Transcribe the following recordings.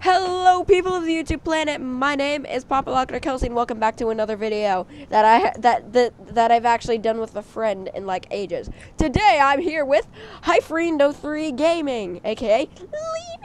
Hello, people of the YouTube planet. My name is Papa Locker Kelsey, and welcome back to another video that I that that that I've actually done with a friend in like ages. Today, I'm here with HIfreind03 Gaming, aka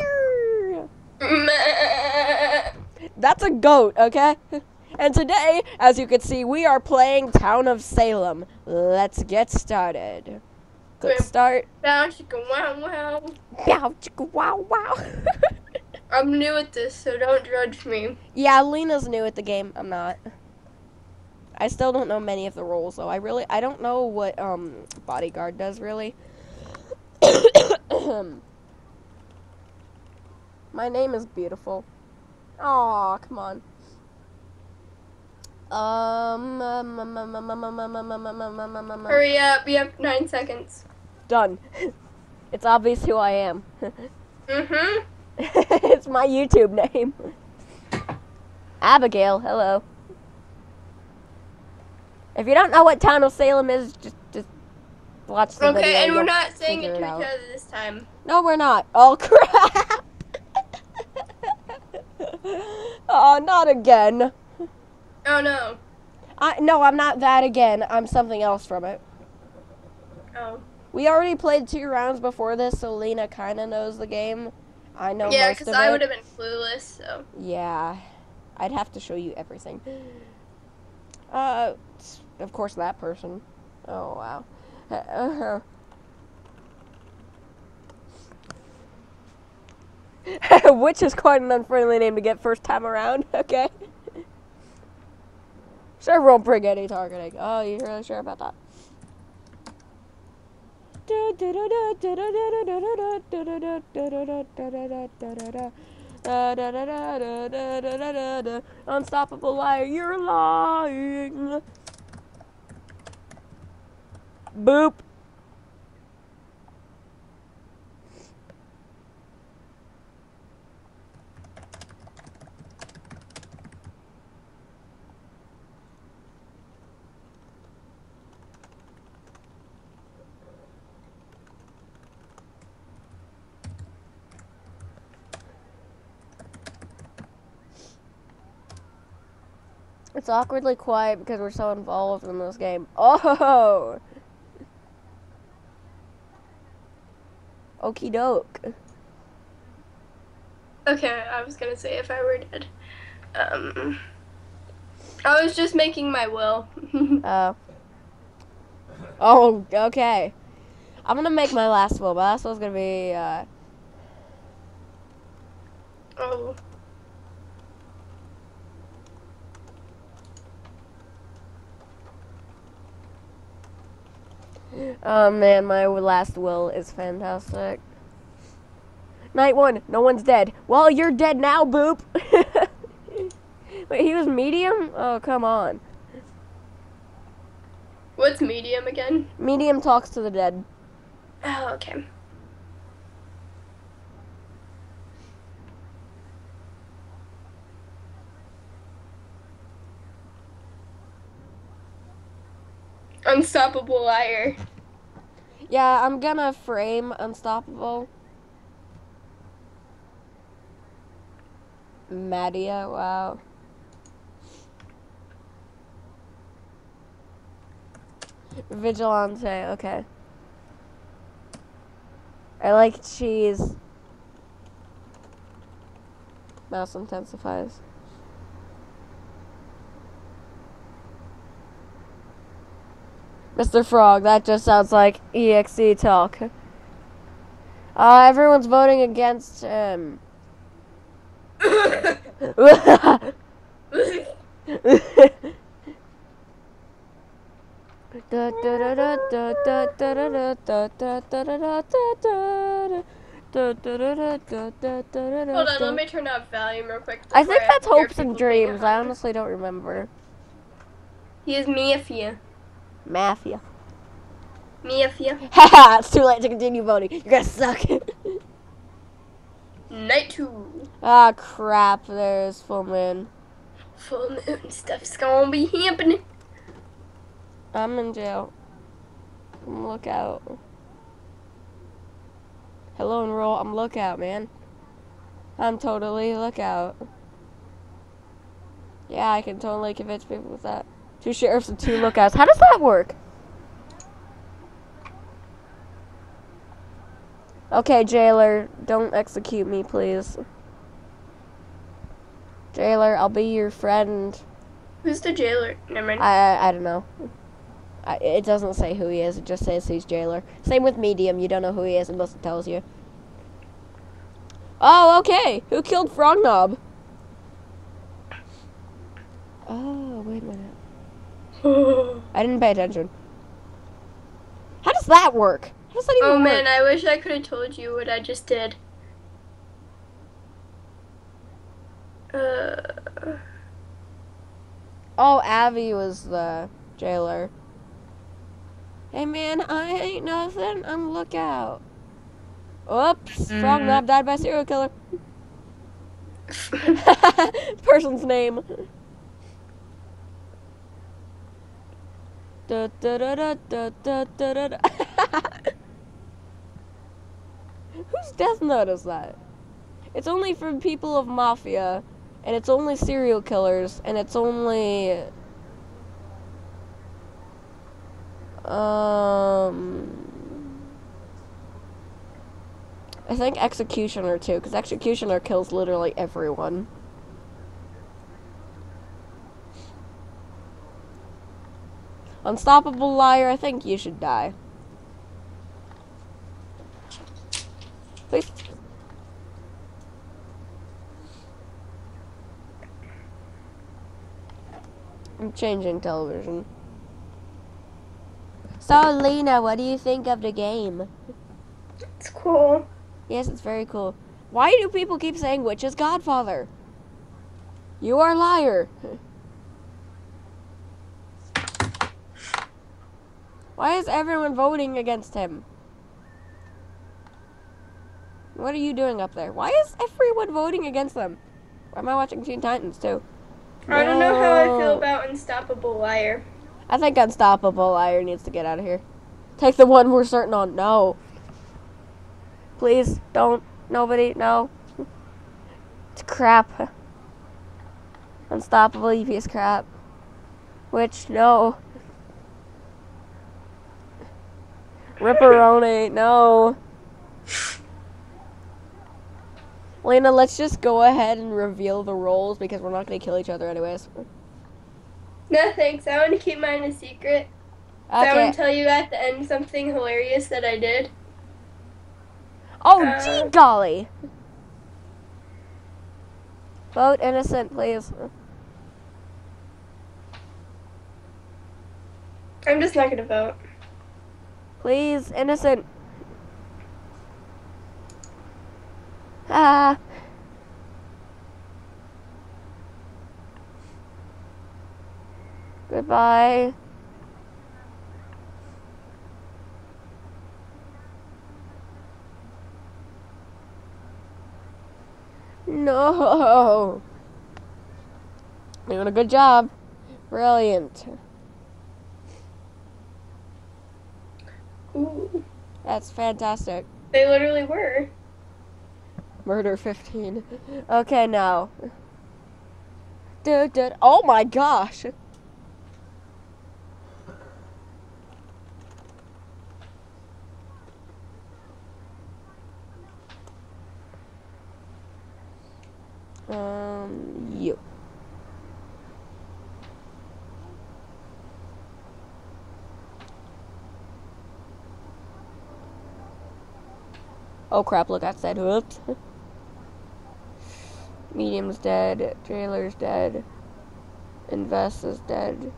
Leader. That's a goat, okay? And today, as you can see, we are playing Town of Salem. Let's get started. Good start. Bow chicka wow wow. Bow, chicka, wow, wow. I'm new at this, so don't judge me. Yeah, Lena's new at the game. I'm not. I still don't know many of the rules, though. I really, I don't know what um, bodyguard does really. My name is beautiful. Aw, come on. Um, Hurry up, you have nine seconds. Done. it's obvious who I am. mhm. it's my YouTube name. Abigail, hello. If you don't know what Town of Salem is, just just watch the video. Okay, and we're not saying it to out. each other this time. No, we're not. Oh crap! oh, not again. Oh no. I no, I'm not that again. I'm something else from it. Oh. We already played two rounds before this, so Lena kind of knows the game. I know yeah, because I would have been clueless. So. Yeah, I'd have to show you everything. Uh, of course that person. Oh wow. Which is quite an unfriendly name to get first time around. Okay. Server won't bring any targeting. Oh, you really sure about that? Unstoppable liar, you're lying. Boop. It's awkwardly quiet because we're so involved in this game. Oh! Okie doke. Okay, I was gonna say if I were dead. Um. I was just making my will. Uh, oh, okay. I'm gonna make my last will. My last will's gonna be, uh, oh. Oh man, my last will is fantastic. Night one, no one's dead. Well, you're dead now, boop. Wait, he was medium? Oh, come on. What's medium again? Medium talks to the dead. Oh, okay. Unstoppable liar. Yeah, I'm gonna frame Unstoppable. Madia, oh, wow. Vigilante, okay. I like cheese. Mouse intensifies. Mr. Frog, that just sounds like EXE talk. Uh, everyone's voting against him. Hold on, let me turn up volume real quick. I think that's hopes and dreams. I honestly don't remember. He is Mafia. Mafia. Mafia. Haha, it's too late to continue voting. You're gonna suck. Night two. ah, crap. There's full moon. Full moon stuff's gonna be happening. I'm in jail. Look out. Hello and roll. I'm lookout, man. I'm totally lookout. Yeah, I can totally convince people with that. Two sheriffs and two lookouts. How does that work? Okay, jailer, don't execute me, please. Jailer, I'll be your friend. Who's the jailer? Never mind. I I, I don't know. I, it doesn't say who he is. It just says he's jailer. Same with medium. You don't know who he is unless it tells you. Oh, okay. Who killed Frognob? Oh, wait a minute. I didn't pay attention. How does that work? How does that even oh work? man, I wish I could have told you what I just did. Uh, Oh, Abby was the jailer. Hey man, I ain't nothing. I'm lookout. Oops, Frognob died by serial killer. Person's name. Da, da, da, Whose death note is that? It's only for people of mafia, and it's only serial killers, and it's only. Um. I think executioner too, because executioner kills literally everyone. Unstoppable liar, I think you should die. Please. I'm changing television. So, Lena, what do you think of the game? it's cool. Yes, it's very cool. Why do people keep saying which is Godfather? You are a liar. Why is everyone voting against him? What are you doing up there? Why is everyone voting against them? Why am I watching Teen Titans too? I don't know how I feel about Unstoppable Liar. I think Unstoppable Liar needs to get out of here. Take the one we're certain on. No. Please, don't. Nobody, no. It's crap. Unstoppable, piece of crap. Which, no. Ripperoni, no. Lena, let's just go ahead and reveal the roles because we're not going to kill each other anyways. No thanks. I want to keep mine a secret. I want to tell you at the end something hilarious that I did. Oh, Uh, gee golly. Vote innocent, please. I'm just not gonna vote. Please, innocent. Ah. Goodbye. No. Doing a good job. Brilliant. Ooh, That's fantastic. they literally were. Murder 15. Okay, now. Dude, dude. Oh my gosh. Um, you. Oh crap, look outside. Whoops. Medium's dead. Jailer's dead. Invest is dead.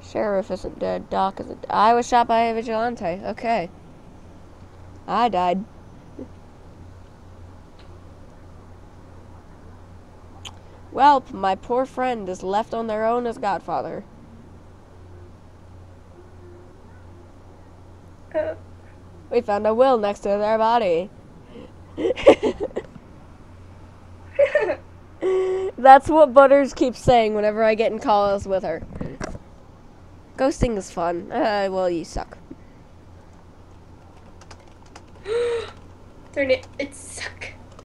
Sheriff isn't dead. Doc isn't. I was shot by a vigilante. Okay. I died. Well, my poor friend is left on their own as Godfather. Uh, We found a will next to their body. That's what Butters keeps saying whenever I get in calls with her. Ghosting is fun. Uh, well, you suck. Their it it's